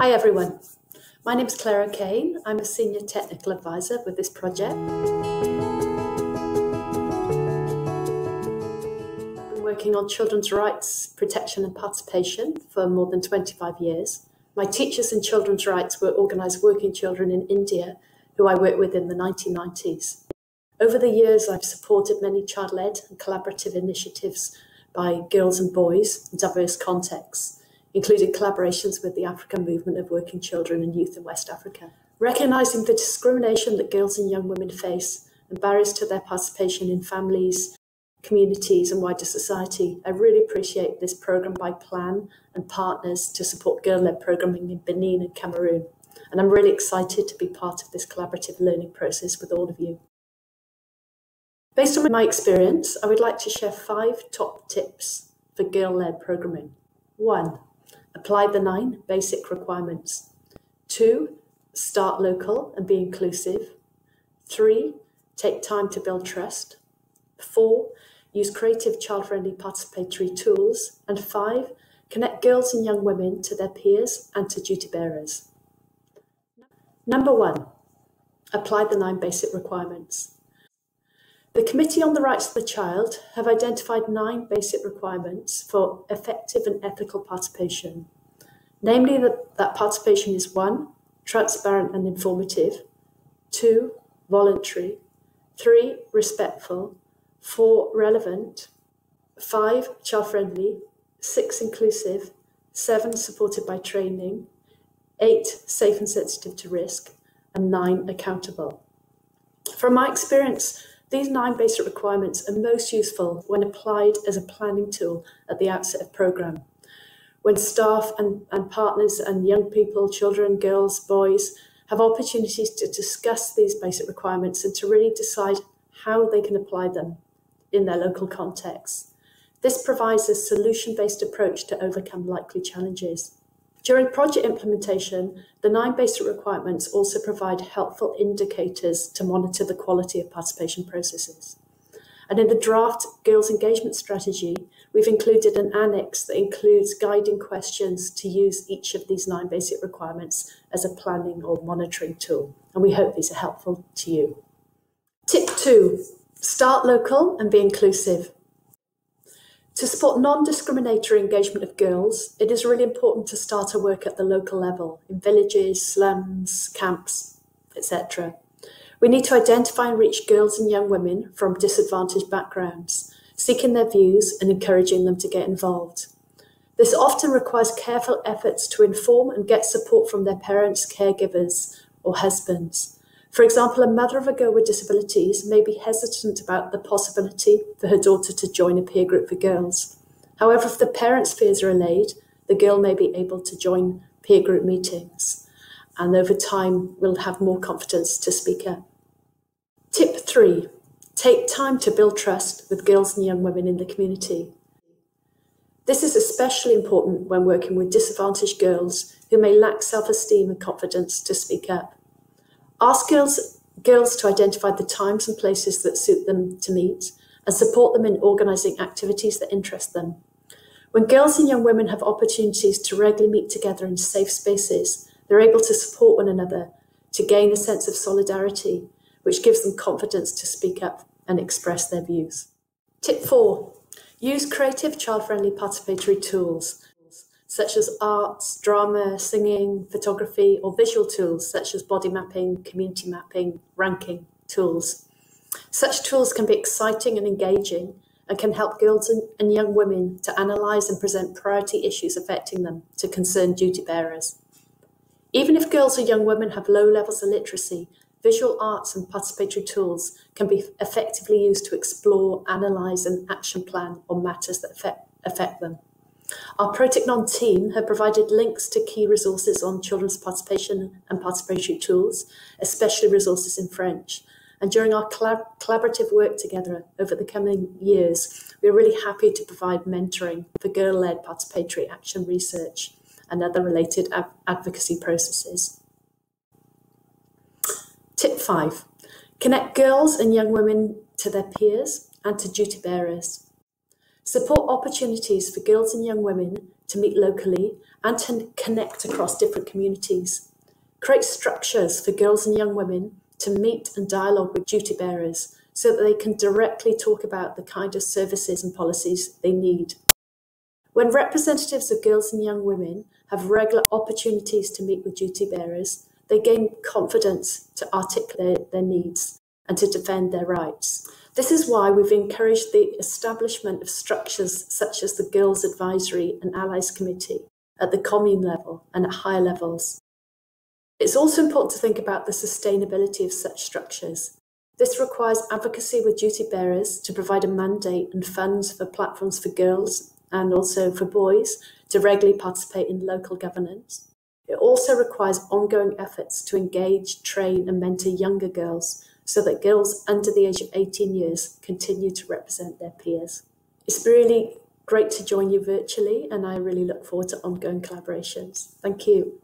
Hi everyone, my name is Claire O'Kane. I'm a Senior Technical Advisor with this project. I've been working on children's rights, protection and participation for more than 25 years. My teachers in children's rights were organised working children in India who I worked with in the 1990s. Over the years, I've supported many child-led and collaborative initiatives by girls and boys in diverse contexts including collaborations with the African Movement of Working Children and Youth in West Africa. Recognising the discrimination that girls and young women face and barriers to their participation in families, communities, and wider society, I really appreciate this programme by Plan and partners to support girl led programming in Benin and Cameroon. And I'm really excited to be part of this collaborative learning process with all of you. Based on my experience, I would like to share five top tips for girl led programming. One, Apply the nine basic requirements. Two, start local and be inclusive. Three, take time to build trust. Four, use creative child-friendly participatory tools. And five, connect girls and young women to their peers and to duty bearers. Number one, apply the nine basic requirements. The Committee on the Rights of the Child have identified nine basic requirements for effective and ethical participation, namely that, that participation is one, transparent and informative, two, voluntary, three, respectful, four, relevant, five, child friendly, six, inclusive, seven, supported by training, eight, safe and sensitive to risk, and nine, accountable. From my experience, these nine basic requirements are most useful when applied as a planning tool at the outset of programme. When staff and, and partners and young people, children, girls, boys, have opportunities to discuss these basic requirements and to really decide how they can apply them in their local context. This provides a solution-based approach to overcome likely challenges. During project implementation, the nine basic requirements also provide helpful indicators to monitor the quality of participation processes. And in the draft Girls Engagement Strategy, we've included an annex that includes guiding questions to use each of these nine basic requirements as a planning or monitoring tool. And we hope these are helpful to you. Tip two, start local and be inclusive. To support non-discriminatory engagement of girls, it is really important to start our work at the local level, in villages, slums, camps, etc. We need to identify and reach girls and young women from disadvantaged backgrounds, seeking their views and encouraging them to get involved. This often requires careful efforts to inform and get support from their parents, caregivers, or husbands. For example, a mother of a girl with disabilities may be hesitant about the possibility for her daughter to join a peer group for girls. However, if the parents' fears are allayed, the girl may be able to join peer group meetings and over time will have more confidence to speak up. Tip three, take time to build trust with girls and young women in the community. This is especially important when working with disadvantaged girls who may lack self-esteem and confidence to speak up. Ask girls, girls to identify the times and places that suit them to meet and support them in organising activities that interest them. When girls and young women have opportunities to regularly meet together in safe spaces, they're able to support one another, to gain a sense of solidarity, which gives them confidence to speak up and express their views. Tip four, use creative child-friendly participatory tools such as arts, drama, singing, photography, or visual tools such as body mapping, community mapping, ranking tools. Such tools can be exciting and engaging and can help girls and young women to analyse and present priority issues affecting them to concerned duty bearers. Even if girls or young women have low levels of literacy, visual arts and participatory tools can be effectively used to explore, analyse and action plan on matters that affect, affect them. Our Protechnon team have provided links to key resources on children's participation and participatory tools, especially resources in French. And during our collab collaborative work together over the coming years, we're really happy to provide mentoring for girl-led participatory action research and other related advocacy processes. Tip five, connect girls and young women to their peers and to duty bearers. Support opportunities for girls and young women to meet locally and to connect across different communities. Create structures for girls and young women to meet and dialogue with duty bearers so that they can directly talk about the kind of services and policies they need. When representatives of girls and young women have regular opportunities to meet with duty bearers, they gain confidence to articulate their needs and to defend their rights. This is why we've encouraged the establishment of structures such as the Girls Advisory and Allies Committee at the commune level and at higher levels. It's also important to think about the sustainability of such structures. This requires advocacy with duty bearers to provide a mandate and funds for platforms for girls and also for boys to regularly participate in local governance. It also requires ongoing efforts to engage, train, and mentor younger girls so that girls under the age of 18 years continue to represent their peers. It's really great to join you virtually, and I really look forward to ongoing collaborations. Thank you.